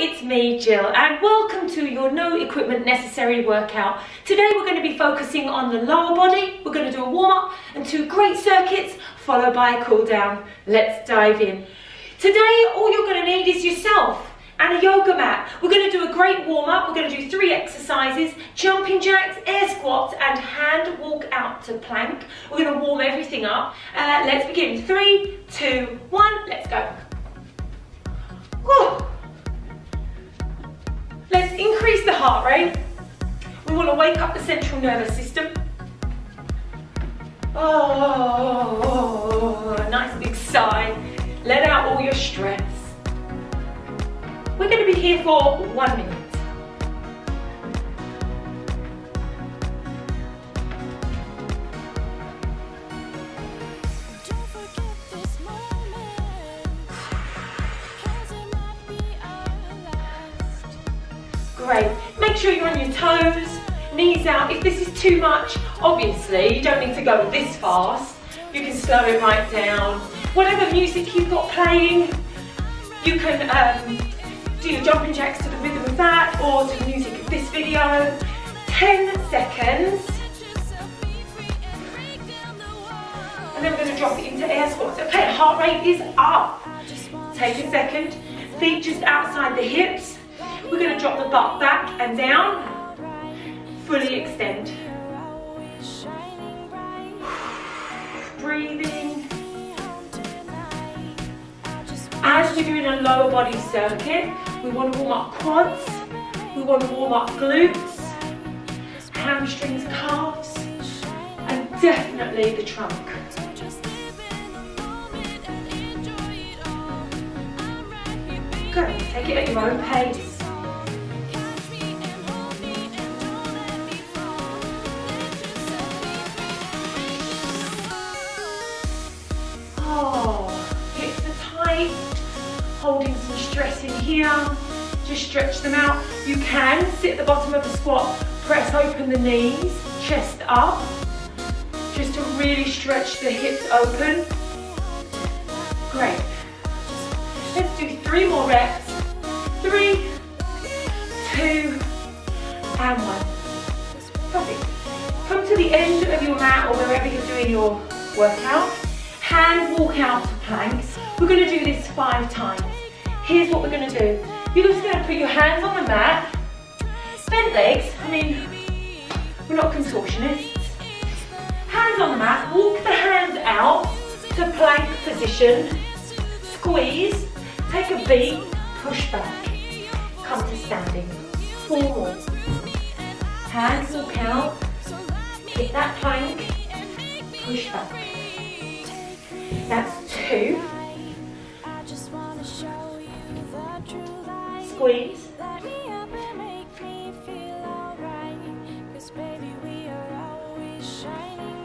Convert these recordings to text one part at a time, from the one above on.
it's me, Jill, and welcome to your No Equipment Necessary workout. Today we're going to be focusing on the lower body. We're going to do a warm-up and two great circuits, followed by a cool-down. Let's dive in. Today, all you're going to need is yourself and a yoga mat. We're going to do a great warm-up. We're going to do three exercises, jumping jacks, air squats, and hand walk out to plank. We're going to warm everything up. Uh, let's begin. Three, two, one, let's go. Whew. Let's increase the heart rate. We want to wake up the central nervous system. Oh, nice big sigh. Let out all your stress. We're going to be here for one minute. Toes, knees out. If this is too much, obviously, you don't need to go this fast. You can slow it right down. Whatever music you've got playing, you can um, do your jumping jacks to the rhythm of that or to the music of this video. 10 seconds. And then we're going to drop it into air squats. Okay, heart rate is up. Take a second. Feet just outside the hips. We're going to drop the butt back and down. Fully extend. Breathing. As we're doing a lower body circuit, we want to warm up quads, we want to warm up glutes, hamstrings, calves, and definitely the trunk. Good, take it at your own pace. Here. Just stretch them out. You can sit at the bottom of the squat, press open the knees, chest up, just to really stretch the hips open. Great. Let's do three more reps. Three, two, and one. Perfect. Come to the end of your mat or wherever you're doing your workout. Hand walk out to plank. We're going to do this five times. Here's what we're going to do. You're just going to put your hands on the mat, bent legs, I mean, we're not contortionists. Hands on the mat, walk the hands out to plank position, squeeze, take a beat, push back, come to standing. Four more. Hands walk out, hit that plank, push back. That's two. Squeeze.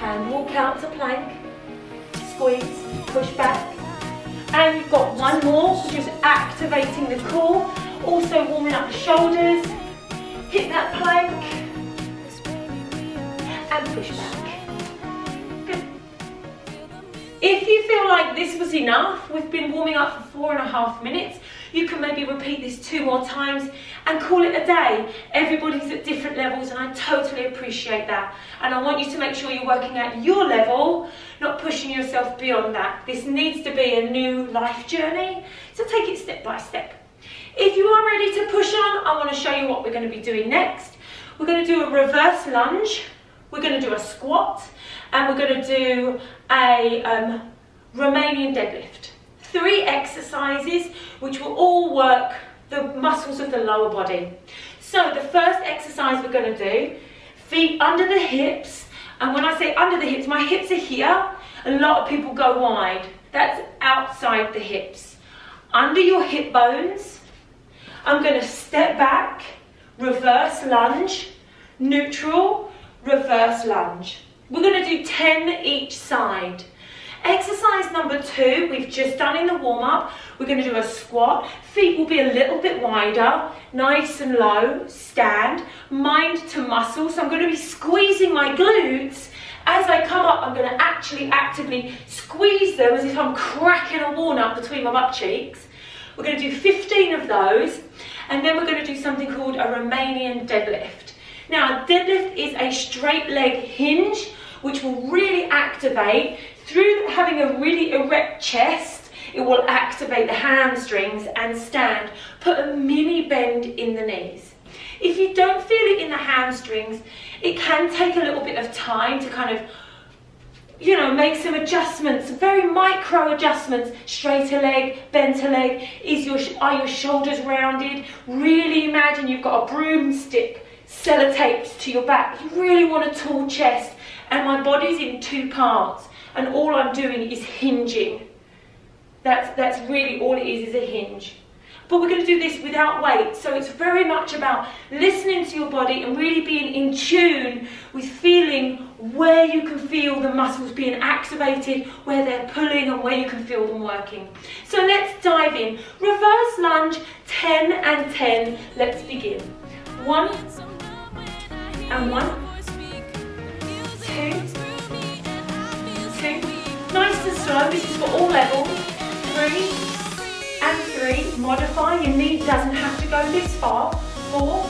And walk out to plank. Squeeze, push back. And you've got one more, which is activating the core. Also warming up the shoulders. Hit that plank. And push back. If you feel like this was enough, we've been warming up for four and a half minutes, you can maybe repeat this two more times and call it a day. Everybody's at different levels and I totally appreciate that. And I want you to make sure you're working at your level, not pushing yourself beyond that. This needs to be a new life journey, so take it step by step. If you are ready to push on, I want to show you what we're going to be doing next. We're going to do a reverse lunge, we're going to do a squat, and we're going to do a um, Romanian deadlift. Three exercises which will all work the muscles of the lower body. So the first exercise we're going to do, feet under the hips, and when I say under the hips, my hips are here. A lot of people go wide. That's outside the hips. Under your hip bones, I'm going to step back, reverse lunge, neutral, reverse lunge. We're going to do 10 each side. Exercise number two, we've just done in the warm-up. We're going to do a squat. Feet will be a little bit wider, nice and low, stand, mind to muscle. So I'm going to be squeezing my glutes. As I come up, I'm going to actually actively squeeze them as if I'm cracking a walnut between my butt cheeks. We're going to do 15 of those. And then we're going to do something called a Romanian deadlift. Now, deadlift is a straight leg hinge, which will really activate through having a really erect chest. It will activate the hamstrings and stand. Put a mini bend in the knees. If you don't feel it in the hamstrings, it can take a little bit of time to kind of you know, make some adjustments, very micro adjustments. Straighter leg, benter leg. Is your are your shoulders rounded? Really imagine you've got a broomstick sellotaped to your back. You really want a tall chest, and my body's in two parts, and all I'm doing is hinging. That's that's really all it is is a hinge but we're going to do this without weight. So it's very much about listening to your body and really being in tune with feeling where you can feel the muscles being activated, where they're pulling and where you can feel them working. So let's dive in. Reverse lunge, 10 and 10. Let's begin. One and one, this is for all levels. Three, and three, modify, your knee doesn't have to go this far. Four,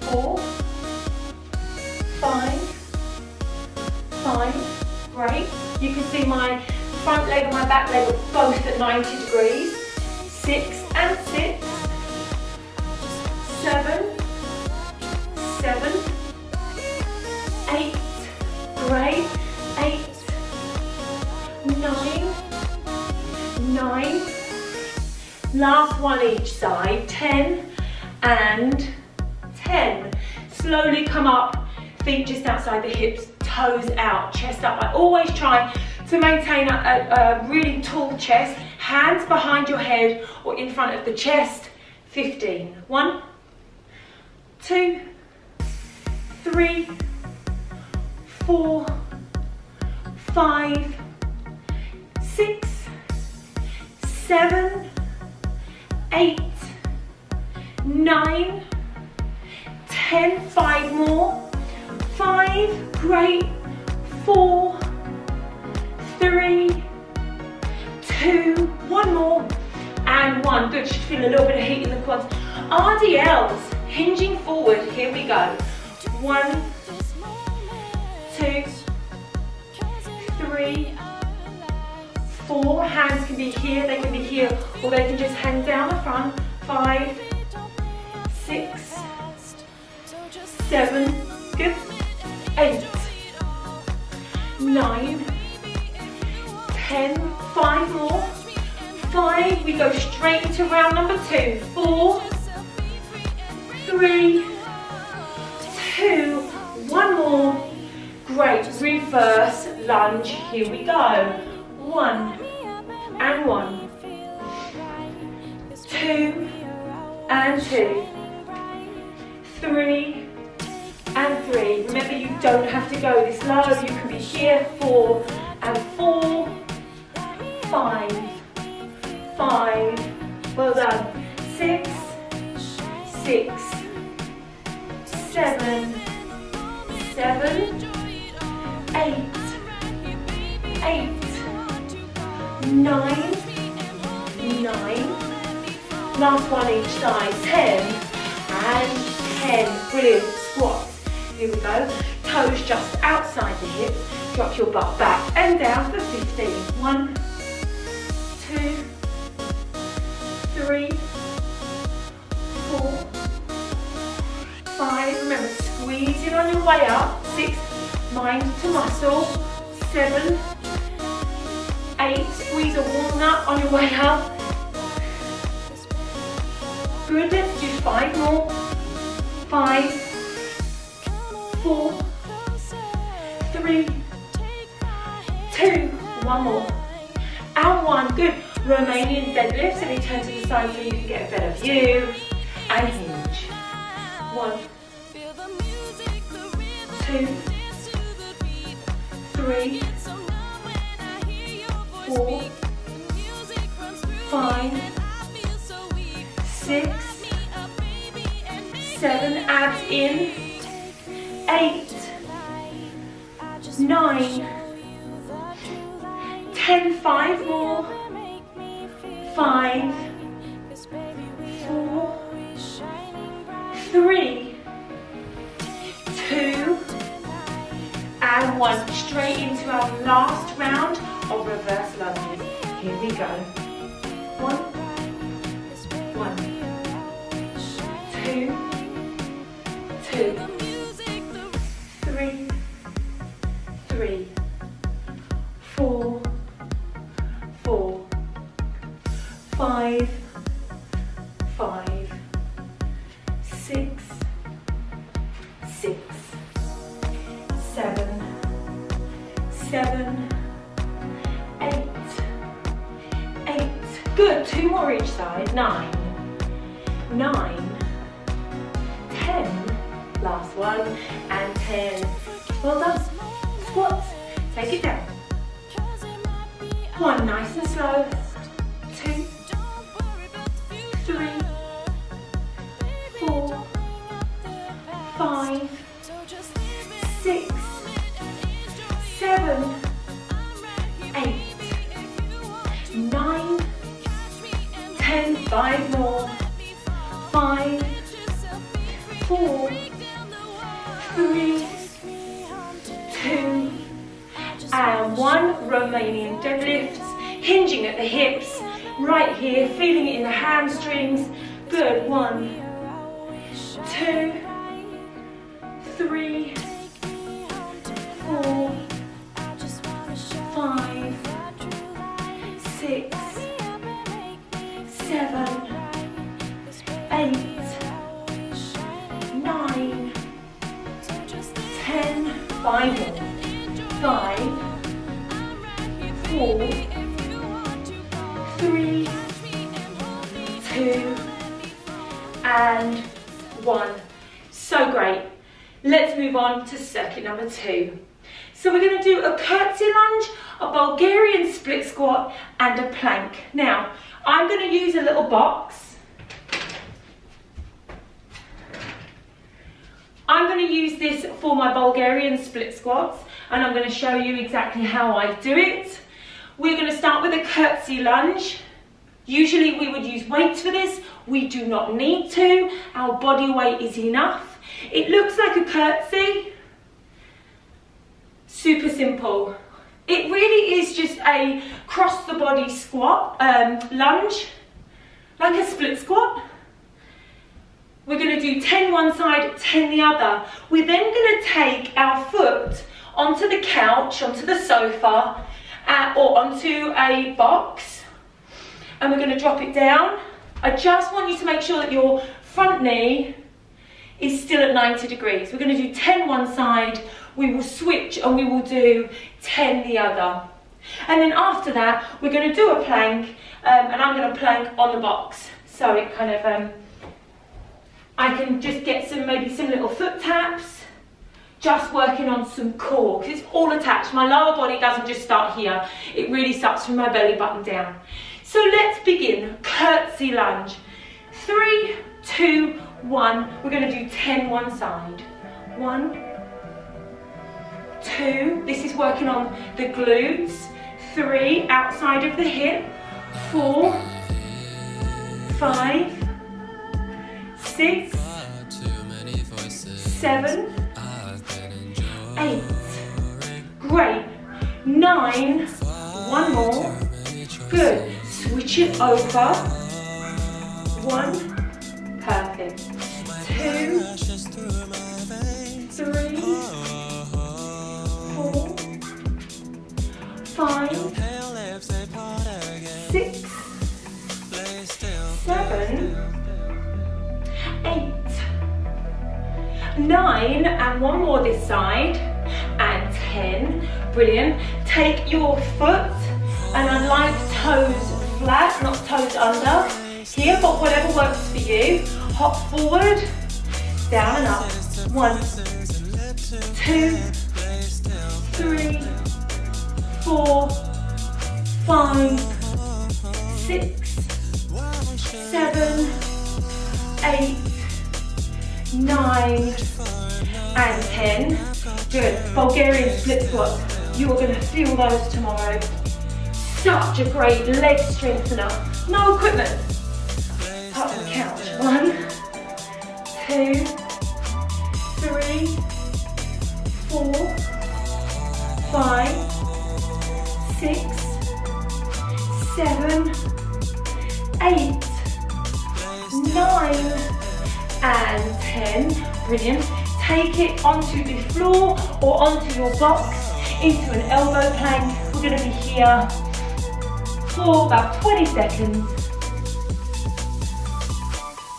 four, five, five, great. You can see my front leg and my back leg are both at 90 degrees. Six and six, seven, seven, Last one each side, 10 and 10. Slowly come up, feet just outside the hips, toes out, chest up. I always try to maintain a, a, a really tall chest, hands behind your head or in front of the chest. 15. One, two, three, four, five, six, seven, eight, nine, ten, five more, five, great, four, three, two, one more, and one. Good, should feel a little bit of heat in the quads. RDLs, hinging forward, here we go. One, two, three, Four hands can be here, they can be here, or they can just hang down the front. Five, six, seven, good, eight, nine, ten, five more, five, we go straight into round number two, four, three, two, one more, great, reverse lunge, here we go, one and one, two and two, three and three. Remember you don't have to go. This low, you can be here, four and four, five, five, well done, six, six, seven, seven, eight, eight, nine, nine, last one each side, 10 and 10, brilliant, squats, here we go, toes just outside the hips, drop your butt back and down for 15, one, two, three, four, five, remember squeeze it on your way up, six, mind to muscle, seven, eight, squeeze a walnut on your way up. Good, let's do five more. Five, four, three, two, one more. And one, good. Romanian deadlift, so we turn to the side so you can get a better view. And hinge. One, two, three, four, five, six, seven, abs in, eight, nine, ten, five more, five, four, three, two, and one. Straight into our last round of reverse lunges. Here we go. One, one, two, two, Last one, and ten. Well done. Squats. Take it down. One, nice and slow. Two, three, four, five, six, seven, eight, nine, ten. Five more. Five, four, Romanian deadlifts, hinging at the hips, right here, feeling it in the hamstrings. Good. One, two, three, four, five, six, seven, eight, nine, ten. Five more. Four, three, two, and one. So great. Let's move on to circuit number two. So we're going to do a curtsy lunge, a Bulgarian split squat, and a plank. Now, I'm going to use a little box. I'm going to use this for my Bulgarian split squats, and I'm going to show you exactly how I do it. We're going to start with a curtsy lunge. Usually we would use weights for this. We do not need to. Our body weight is enough. It looks like a curtsy. Super simple. It really is just a cross the body squat, um, lunge, like a split squat. We're going to do 10 one side, 10 the other. We're then going to take our foot onto the couch, onto the sofa, uh, or onto a box, and we're going to drop it down. I just want you to make sure that your front knee is still at 90 degrees. We're going to do 10 one side, we will switch and we will do 10 the other. And then after that, we're going to do a plank, um, and I'm going to plank on the box. So it kind of, um, I can just get some, maybe some little foot taps, just working on some core, because it's all attached. My lower body doesn't just start here, it really starts from my belly button down. So let's begin, curtsy lunge. Three, two, one. We're gonna do 10 one side. One, two, this is working on the glutes. Three, outside of the hip. Four, five, six, seven, eight. Great. Nine. One more. Good. Switch it over. One. Perfect. Two. Three. Four. Five. Six. Nine. And one more this side. And ten. Brilliant. Take your foot and I like toes flat, not toes under. Here, but whatever works for you. Hop forward, down and up. One, two, three, four, five, six, seven, eight, nine, and 10. Good. Bulgarian split squats. You are going to feel those tomorrow. Such a great leg strengthener. No equipment. Up the couch. one, two, three, four, five, six, seven, eight, nine, and 10. Brilliant. Take it onto the floor or onto your box into an elbow plank. We're gonna be here for about 20 seconds.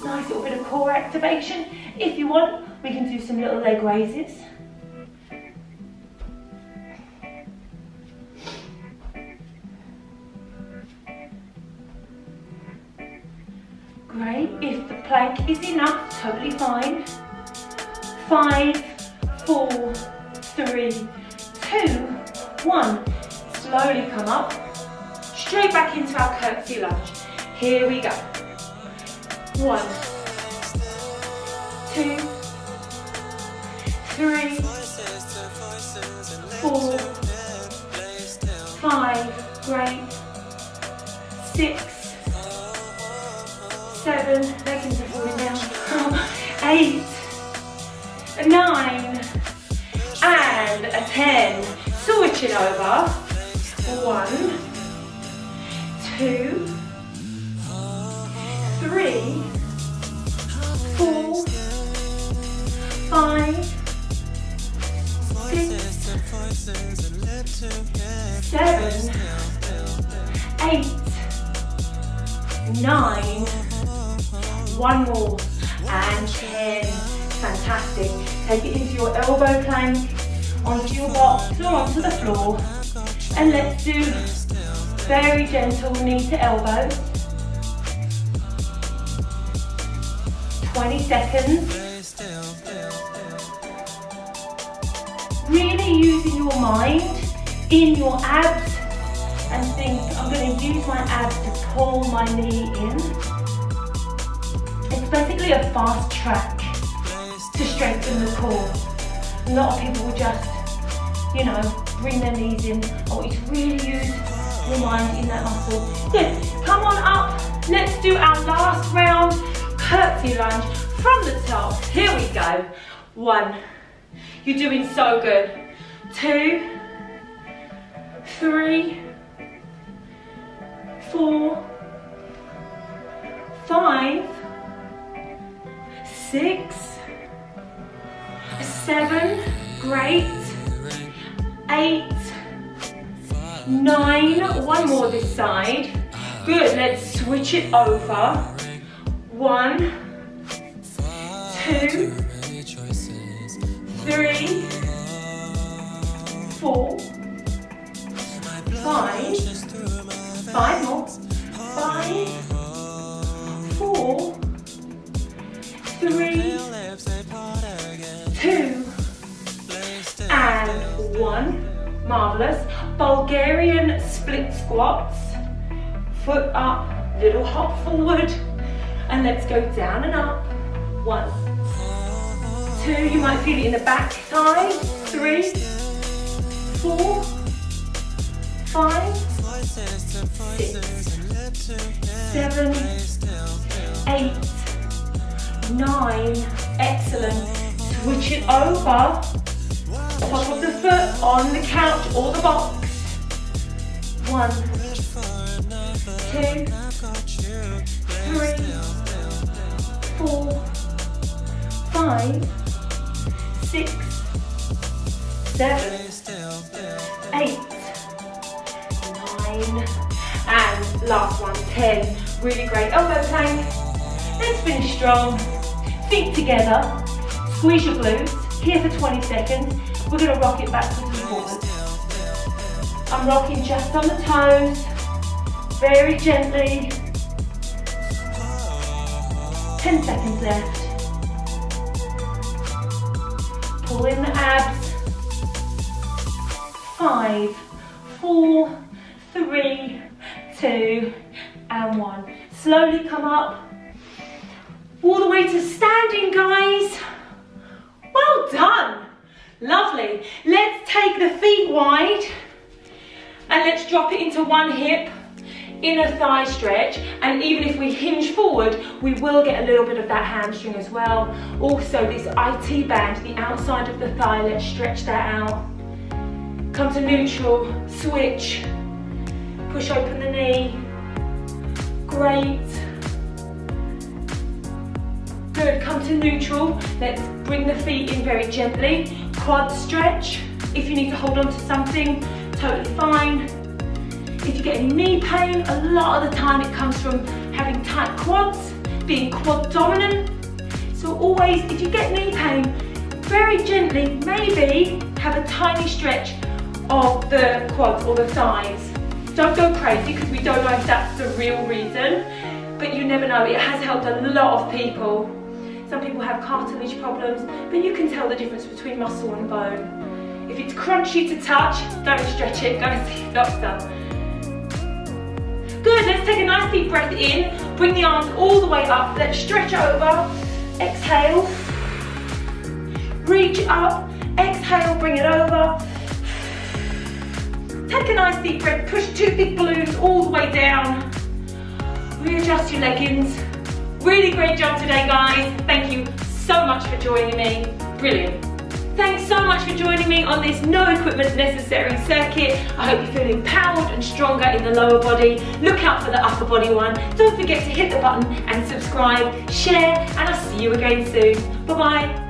Nice little bit of core activation. If you want, we can do some little leg raises. Great, if the plank is enough, totally fine. Five, four, three, two, one. Slowly come up, straight back into our curtsy lunge. Here we go. One, two, three, four, five, great, six, seven, leggings are falling down, eight, nine, and a 10. Switch it over. One, two, three, four, five, six, seven, eight, nine, one more, and 10. Fantastic. Take it into your elbow plank, onto your box or onto the floor. And let's do very gentle knee to elbow. 20 seconds. Really using your mind in your abs and think, I'm going to use my abs to pull my knee in. It's basically a fast track to strengthen the core. A lot of people will just, you know, bring their knees in. Oh, I want you to really use your mind in that muscle. Good, come on up. Let's do our last round, curtsy lunge from the top. Here we go. One, you're doing so good. Two, three, four, five, six, seven, great, eight, nine, one more this side. Good, let's switch it over. One, two, three, four, five, five more, five, four, three, Marvelous. Bulgarian split squats. Foot up, little hop forward. And let's go down and up. One, two, you might feel it in the back thigh. Three, four, five, six, seven, eight, nine. Excellent. Switch it over. Top of the foot on the couch or the box. One, two, three, four, five, six, seven, eight, nine, and last one, ten. Really great elbow plank. Let's finish strong. Feet together. Squeeze your glutes. Here for 20 seconds. We're going to rock it backwards and forwards. I'm rocking just on the toes. Very gently. 10 seconds left. Pull in the abs. Five, four, three, two, and one. Slowly come up. All the way to standing, guys. Well done. Lovely. Let's take the feet wide and let's drop it into one hip. inner thigh stretch. And even if we hinge forward we will get a little bit of that hamstring as well. Also this IT band the outside of the thigh let's stretch that out. Come to neutral switch push open the knee. Great. Good come to neutral. Let's bring the feet in very gently quad stretch if you need to hold on to something totally fine if you get any knee pain, a lot of the time it comes from having tight quads, being quad dominant. So always, if you get knee pain, very gently, maybe have a tiny stretch of the quads or the thighs. Don't go crazy because we don't know if that's the real reason, but you never know, it has helped a lot of people. Some people have cartilage problems, but you can tell the difference between muscle and bone. If it's crunchy to touch, don't stretch it, go see a doctor. Good, let's take a nice deep breath in. Bring the arms all the way up. Let's stretch over. Exhale. Reach up. Exhale, bring it over. Take a nice deep breath. Push two big balloons all the way down. Readjust your leggings. Really great job today, guys. Thank you so much for joining me. Brilliant. Thanks so much for joining me on this no equipment necessary circuit. I hope you feel empowered and stronger in the lower body. Look out for the upper body one. Don't forget to hit the button and subscribe, share, and I'll see you again soon. Bye-bye.